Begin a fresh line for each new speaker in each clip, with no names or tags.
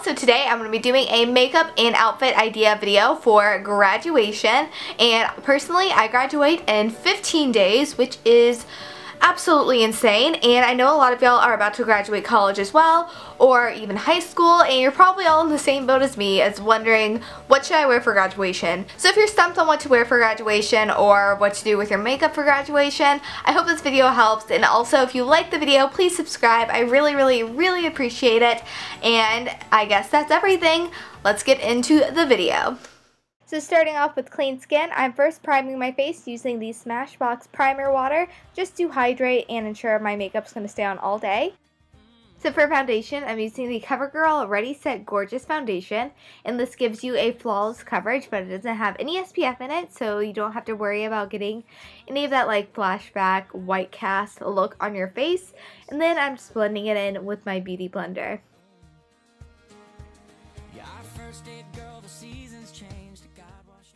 So today I'm going to be doing a makeup and outfit idea video for graduation. And personally, I graduate in 15 days, which is absolutely insane and I know a lot of y'all are about to graduate college as well or even high school and you're probably all in the same boat as me as wondering what should I wear for graduation. So if you're stumped on what to wear for graduation or what to do with your makeup for graduation, I hope this video helps and also if you like the video please subscribe. I really really really appreciate it and I guess that's everything. Let's get into the video. So starting off with clean skin, I'm first priming my face using the Smashbox Primer Water just to hydrate and ensure my makeup's going to stay on all day. So for foundation, I'm using the CoverGirl Ready Set Gorgeous Foundation, and this gives you a flawless coverage, but it doesn't have any SPF in it, so you don't have to worry about getting any of that like flashback white cast look on your face. And then I'm just blending it in with my Beauty Blender.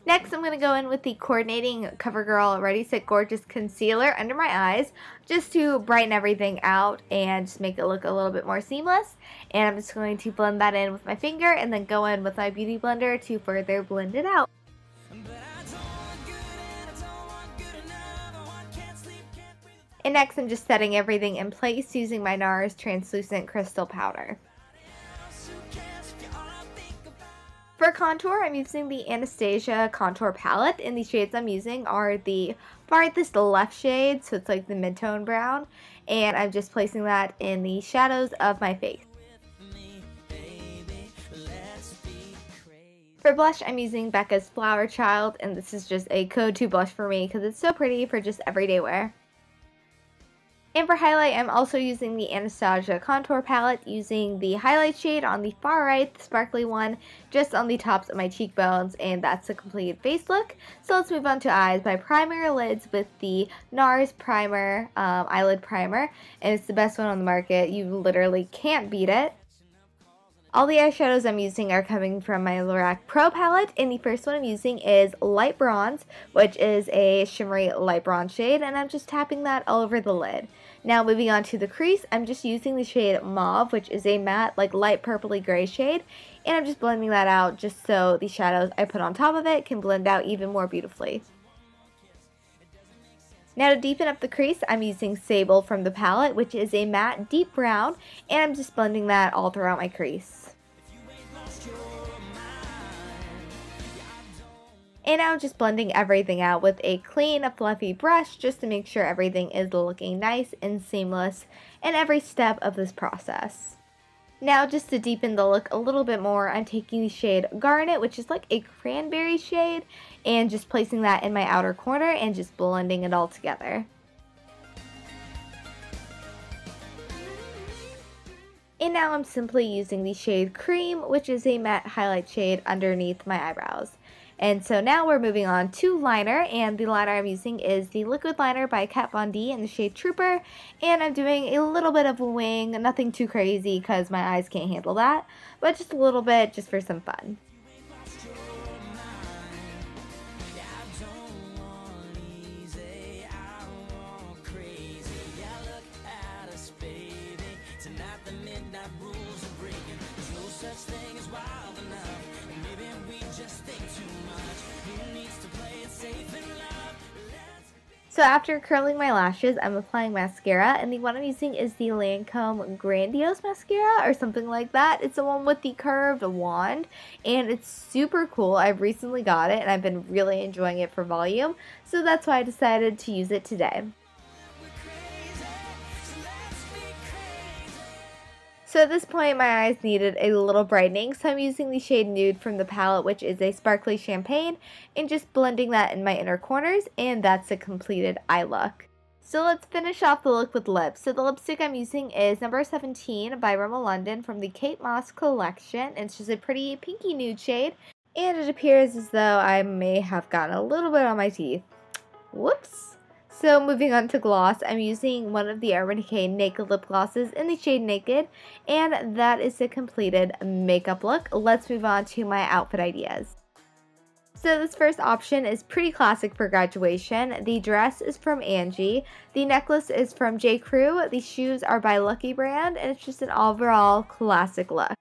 Next, I'm going to go in with the coordinating CoverGirl Ready Set Gorgeous Concealer under my eyes just to brighten everything out and just make it look a little bit more seamless. And I'm just going to blend that in with my finger and then go in with my Beauty Blender to further blend it out. And next, I'm just setting everything in place using my NARS Translucent Crystal Powder. For contour, I'm using the Anastasia Contour Palette, and the shades I'm using are the farthest left shade, so it's like the mid-tone brown, and I'm just placing that in the shadows of my face. For blush, I'm using Becca's Flowerchild, and this is just a go-to blush for me because it's so pretty for just everyday wear. And for highlight, I'm also using the Anastasia Contour Palette, using the highlight shade on the far right, the sparkly one, just on the tops of my cheekbones, and that's the complete face look. So let's move on to eyes by priming your lids with the NARS Primer, um, Eyelid Primer, and it's the best one on the market. You literally can't beat it. All the eyeshadows I'm using are coming from my Lorac Pro palette, and the first one I'm using is Light Bronze, which is a shimmery light bronze shade, and I'm just tapping that all over the lid. Now moving on to the crease, I'm just using the shade Mauve, which is a matte, like light purpley gray shade, and I'm just blending that out just so the shadows I put on top of it can blend out even more beautifully. Now to deepen up the crease, I'm using Sable from the palette, which is a matte deep brown, and I'm just blending that all throughout my crease. And now I'm just blending everything out with a clean, fluffy brush just to make sure everything is looking nice and seamless in every step of this process. Now just to deepen the look a little bit more, I'm taking the shade Garnet, which is like a cranberry shade, and just placing that in my outer corner and just blending it all together. And now I'm simply using the shade Cream, which is a matte highlight shade underneath my eyebrows. And so now we're moving on to liner, and the liner I'm using is the Liquid Liner by Kat Von D in the shade Trooper, and I'm doing a little bit of a wing, nothing too crazy because my eyes can't handle that, but just a little bit just for some fun. So after curling my lashes, I'm applying mascara, and the one I'm using is the Lancome Grandiose Mascara, or something like that. It's the one with the curved wand, and it's super cool. I've recently got it, and I've been really enjoying it for volume, so that's why I decided to use it today. So at this point, my eyes needed a little brightening, so I'm using the shade Nude from the palette, which is a sparkly champagne, and just blending that in my inner corners, and that's a completed eye look. So let's finish off the look with lips. So the lipstick I'm using is number 17 by Rimmel London from the Kate Moss collection. It's just a pretty pinky nude shade, and it appears as though I may have gotten a little bit on my teeth. Whoops! So moving on to gloss, I'm using one of the Urban Decay Naked Lip Glosses in the shade Naked, and that is the completed makeup look. Let's move on to my outfit ideas. So this first option is pretty classic for graduation. The dress is from Angie, the necklace is from J. Crew, the shoes are by Lucky Brand, and it's just an overall classic look.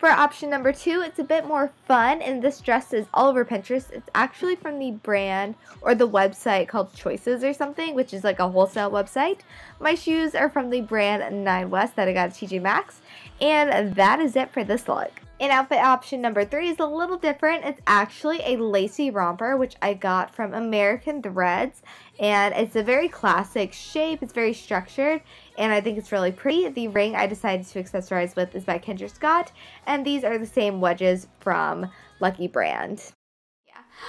For option number two, it's a bit more fun, and this dress is all over Pinterest. It's actually from the brand or the website called Choices or something, which is like a wholesale website. My shoes are from the brand Nine West that I got at TJ Maxx, and that is it for this look. And outfit option number three is a little different. It's actually a lacy romper, which I got from American Threads. And it's a very classic shape. It's very structured. And I think it's really pretty. The ring I decided to accessorize with is by Kendra Scott. And these are the same wedges from Lucky Brand.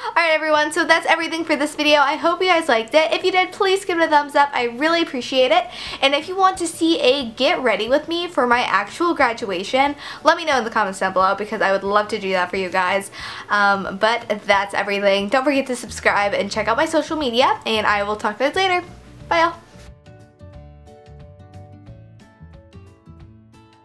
Alright everyone, so that's everything for this video. I hope you guys liked it. If you did, please give it a thumbs up. I really appreciate it. And if you want to see a get ready with me for my actual graduation, let me know in the comments down below because I would love to do that for you guys. Um, but that's everything. Don't forget to subscribe and check out my social media and I will talk to you guys later. Bye y'all.